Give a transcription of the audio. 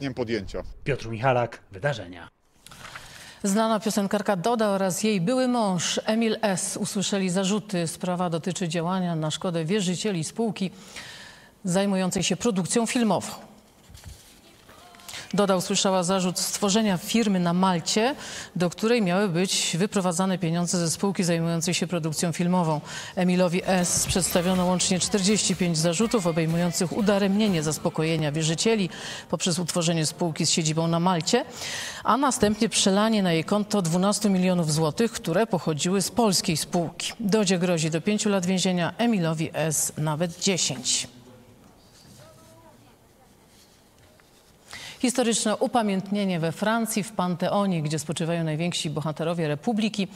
dniem podjęcia. Piotr Michalak, wydarzenia. Znana piosenkarka Doda oraz jej były mąż Emil S. usłyszeli zarzuty. Sprawa dotyczy działania na szkodę wierzycieli spółki zajmującej się produkcją filmową. Doda usłyszała zarzut stworzenia firmy na Malcie, do której miały być wyprowadzane pieniądze ze spółki zajmującej się produkcją filmową. Emilowi S. przedstawiono łącznie 45 zarzutów obejmujących udaremnienie zaspokojenia wierzycieli poprzez utworzenie spółki z siedzibą na Malcie, a następnie przelanie na jej konto 12 milionów złotych, które pochodziły z polskiej spółki. Dodzie grozi do 5 lat więzienia, Emilowi S. nawet 10. Historyczne upamiętnienie we Francji w Panteonie, gdzie spoczywają najwięksi bohaterowie Republiki.